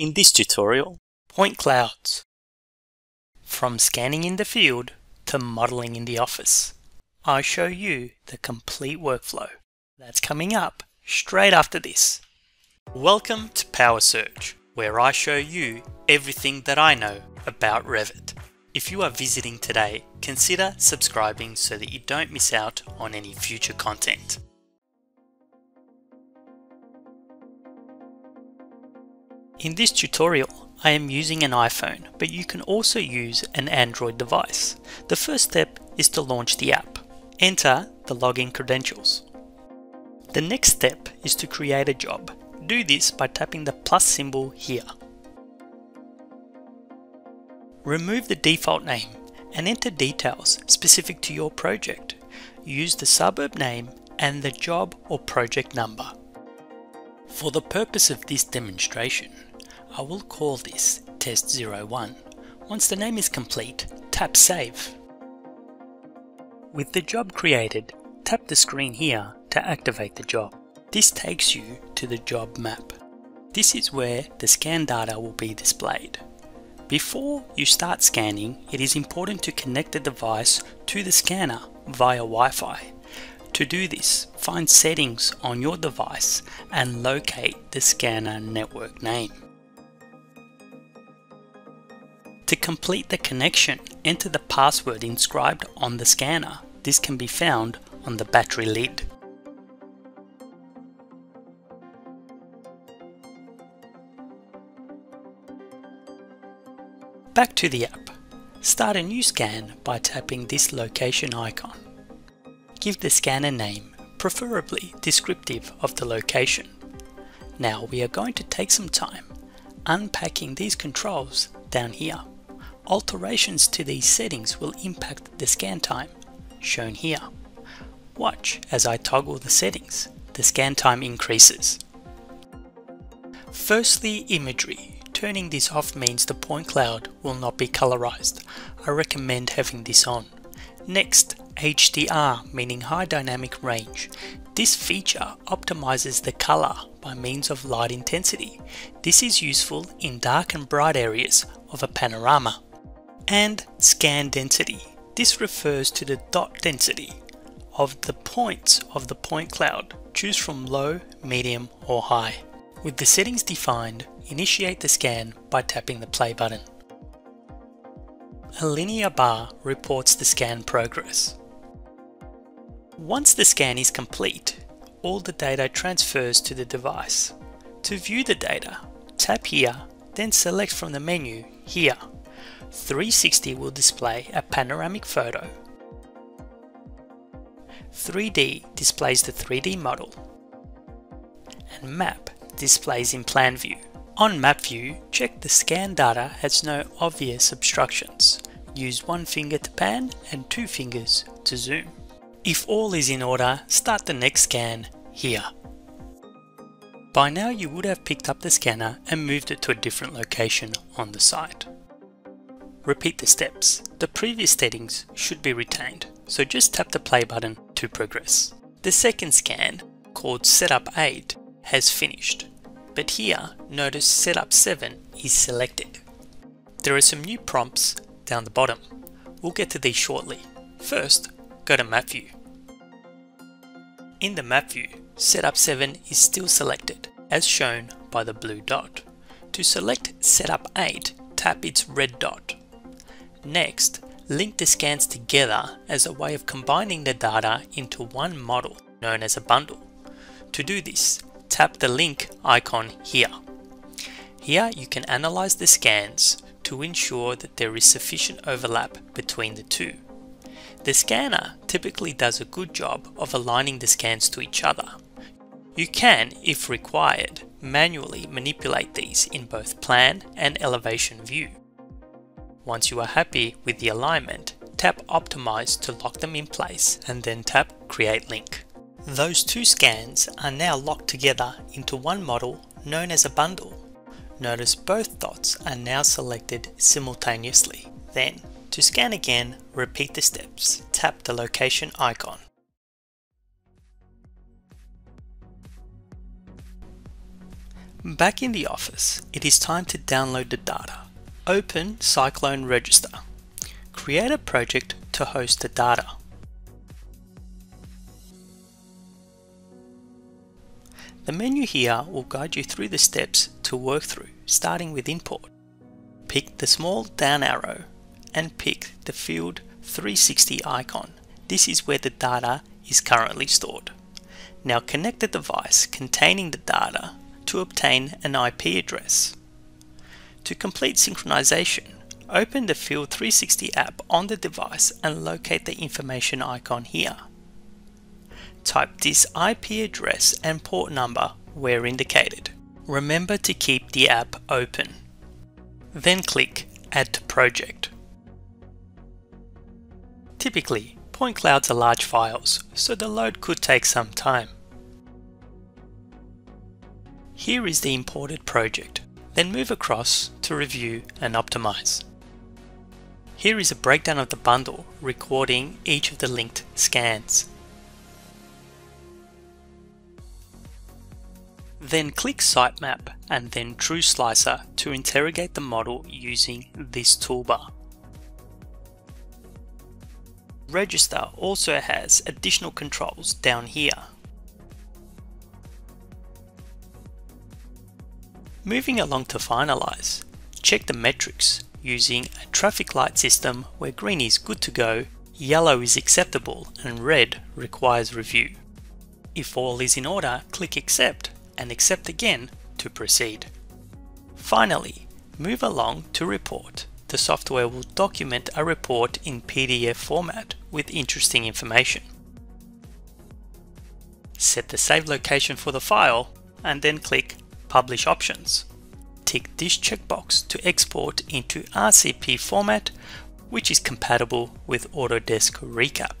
In this tutorial, point clouds. From scanning in the field to modeling in the office, I show you the complete workflow. That's coming up straight after this. Welcome to Power Search, where I show you everything that I know about Revit. If you are visiting today, consider subscribing so that you don't miss out on any future content. In this tutorial, I am using an iPhone, but you can also use an Android device. The first step is to launch the app. Enter the login credentials. The next step is to create a job. Do this by tapping the plus symbol here. Remove the default name and enter details specific to your project. Use the suburb name and the job or project number. For the purpose of this demonstration, I will call this test 01. Once the name is complete, tap save. With the job created, tap the screen here to activate the job. This takes you to the job map. This is where the scan data will be displayed. Before you start scanning, it is important to connect the device to the scanner via Wi-Fi. To do this, find settings on your device and locate the scanner network name. To complete the connection, enter the password inscribed on the scanner. This can be found on the battery lid. Back to the app. Start a new scan by tapping this location icon. Give the scanner name, preferably descriptive of the location. Now we are going to take some time unpacking these controls down here. Alterations to these settings will impact the scan time, shown here. Watch as I toggle the settings, the scan time increases. Firstly, imagery. Turning this off means the point cloud will not be colorized. I recommend having this on. Next, HDR, meaning high dynamic range. This feature optimizes the color by means of light intensity. This is useful in dark and bright areas of a panorama and scan density. This refers to the dot density of the points of the point cloud. Choose from low, medium or high. With the settings defined, initiate the scan by tapping the play button. A linear bar reports the scan progress. Once the scan is complete, all the data transfers to the device. To view the data, tap here, then select from the menu here 360 will display a panoramic photo. 3D displays the 3D model. And Map displays in plan view. On Map view, check the scan data has no obvious obstructions. Use one finger to pan and two fingers to zoom. If all is in order, start the next scan here. By now you would have picked up the scanner and moved it to a different location on the site. Repeat the steps. The previous settings should be retained, so just tap the play button to progress. The second scan, called Setup 8, has finished, but here notice Setup 7 is selected. There are some new prompts down the bottom. We'll get to these shortly. First, go to Map View. In the Map View, Setup 7 is still selected, as shown by the blue dot. To select Setup 8, tap its red dot. Next, link the scans together as a way of combining the data into one model known as a bundle. To do this, tap the link icon here. Here you can analyze the scans to ensure that there is sufficient overlap between the two. The scanner typically does a good job of aligning the scans to each other. You can, if required, manually manipulate these in both plan and elevation view. Once you are happy with the alignment, tap Optimize to lock them in place and then tap Create Link. Those two scans are now locked together into one model known as a bundle. Notice both dots are now selected simultaneously. Then, to scan again, repeat the steps. Tap the location icon. Back in the office, it is time to download the data. Open Cyclone Register. Create a project to host the data. The menu here will guide you through the steps to work through, starting with import. Pick the small down arrow and pick the field 360 icon. This is where the data is currently stored. Now connect the device containing the data to obtain an IP address. To complete synchronization, open the Field 360 app on the device and locate the information icon here. Type this IP address and port number where indicated. Remember to keep the app open. Then click Add to Project. Typically, point clouds are large files, so the load could take some time. Here is the imported project, then move across to review and optimize. Here is a breakdown of the bundle recording each of the linked scans. Then click Sitemap and then TruSlicer to interrogate the model using this toolbar. Register also has additional controls down here Moving along to finalize, check the metrics using a traffic light system where green is good to go, yellow is acceptable and red requires review. If all is in order, click accept and accept again to proceed. Finally, move along to report. The software will document a report in PDF format with interesting information. Set the save location for the file and then click Publish options. Tick this checkbox to export into RCP format, which is compatible with Autodesk Recap.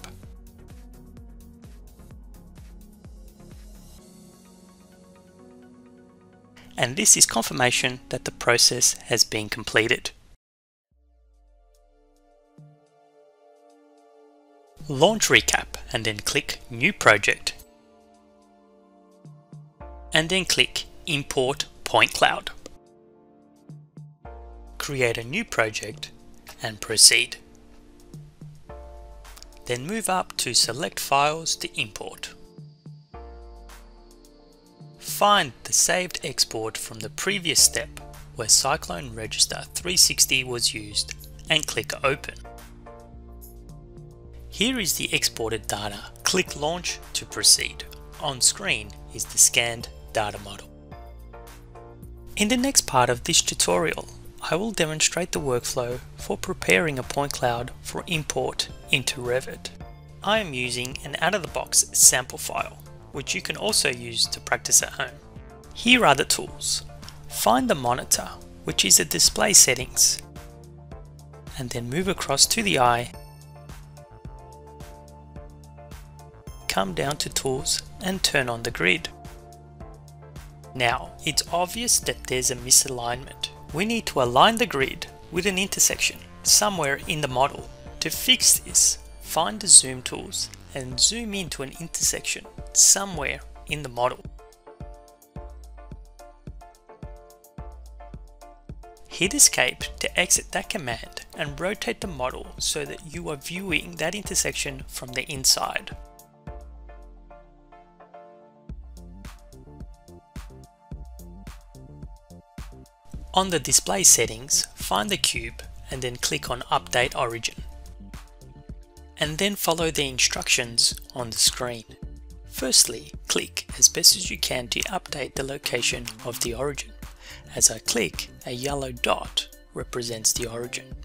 And this is confirmation that the process has been completed. Launch Recap and then click New Project. And then click import point cloud. Create a new project and proceed. Then move up to select files to import. Find the saved export from the previous step where Cyclone Register 360 was used and click Open. Here is the exported data. Click Launch to proceed. On screen is the scanned data model. In the next part of this tutorial, I will demonstrate the workflow for preparing a point cloud for import into Revit. I am using an out-of-the-box sample file, which you can also use to practice at home. Here are the tools. Find the monitor, which is the display settings, and then move across to the eye, come down to tools and turn on the grid. Now, it's obvious that there's a misalignment. We need to align the grid with an intersection somewhere in the model. To fix this, find the zoom tools and zoom into an intersection somewhere in the model. Hit escape to exit that command and rotate the model so that you are viewing that intersection from the inside. On the display settings, find the cube and then click on Update Origin. And then follow the instructions on the screen. Firstly, click as best as you can to update the location of the origin. As I click, a yellow dot represents the origin.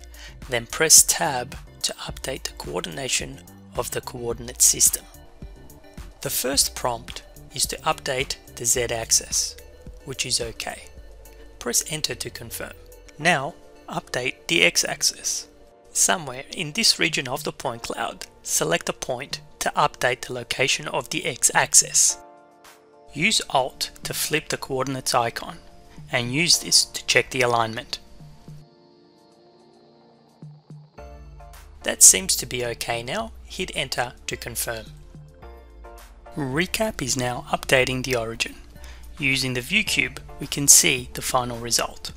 Then press Tab to update the coordination of the coordinate system. The first prompt is to update the z-axis, which is OK press enter to confirm. Now update the x-axis. Somewhere in this region of the point cloud, select a point to update the location of the x-axis. Use Alt to flip the coordinates icon and use this to check the alignment. That seems to be okay now, hit enter to confirm. Recap is now updating the origin. Using the view cube, we can see the final result.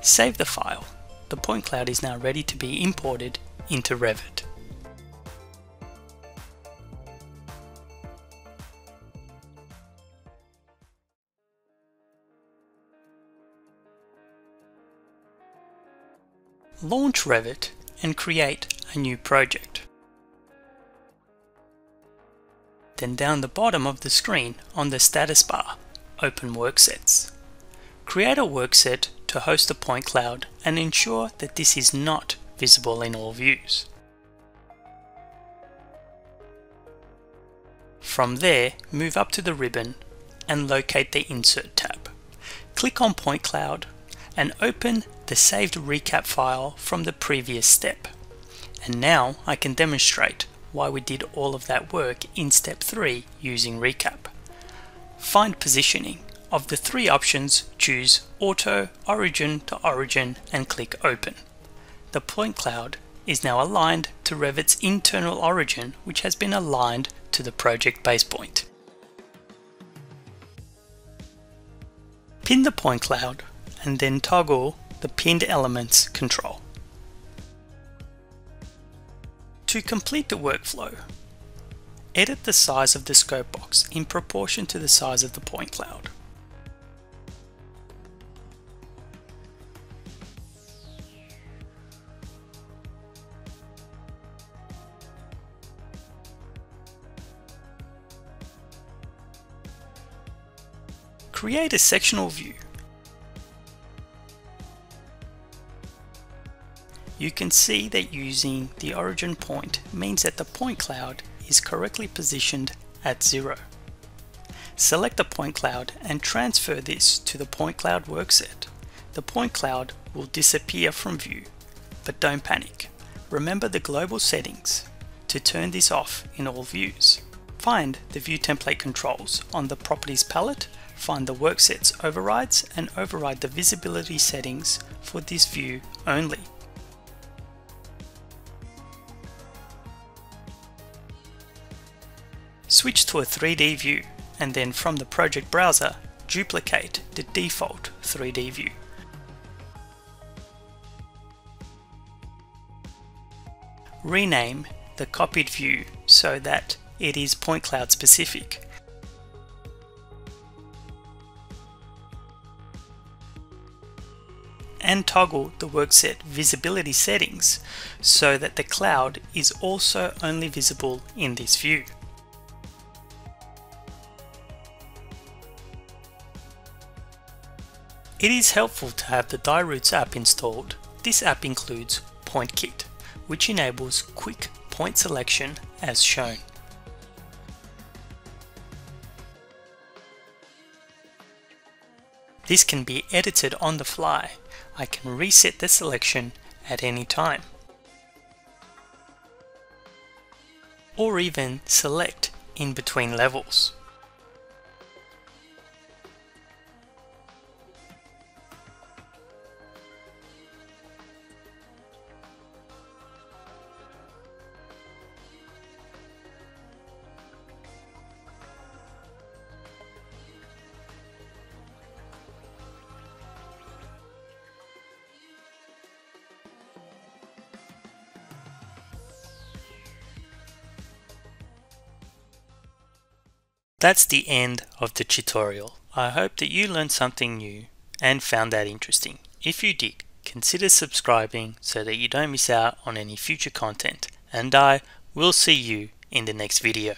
Save the file. The point cloud is now ready to be imported into Revit. Launch Revit and create a new project. Then down the bottom of the screen on the status bar, open Worksets. Create a workset to host a point cloud and ensure that this is not visible in all views. From there, move up to the ribbon and locate the Insert tab. Click on Point Cloud and open the saved recap file from the previous step. And now I can demonstrate why we did all of that work in step 3 using recap. Find positioning. Of the three options, choose Auto, Origin to Origin and click Open. The point cloud is now aligned to Revit's internal origin which has been aligned to the project base point. Pin the point cloud and then toggle the pinned elements control. To complete the workflow, edit the size of the scope box in proportion to the size of the point cloud. Create a sectional view. You can see that using the origin point means that the point cloud is correctly positioned at zero. Select the point cloud and transfer this to the point cloud workset. The point cloud will disappear from view, but don't panic. Remember the global settings to turn this off in all views. Find the view template controls on the properties palette Find the worksets overrides and override the visibility settings for this view only. Switch to a 3D view and then from the project browser, duplicate the default 3D view. Rename the copied view so that it is point cloud specific and toggle the workset visibility settings so that the cloud is also only visible in this view. It is helpful to have the DiRoots app installed. This app includes PointKit, which enables quick point selection as shown. This can be edited on the fly. I can reset the selection at any time. Or even select in between levels. That's the end of the tutorial. I hope that you learned something new and found that interesting. If you did, consider subscribing so that you don't miss out on any future content. And I will see you in the next video.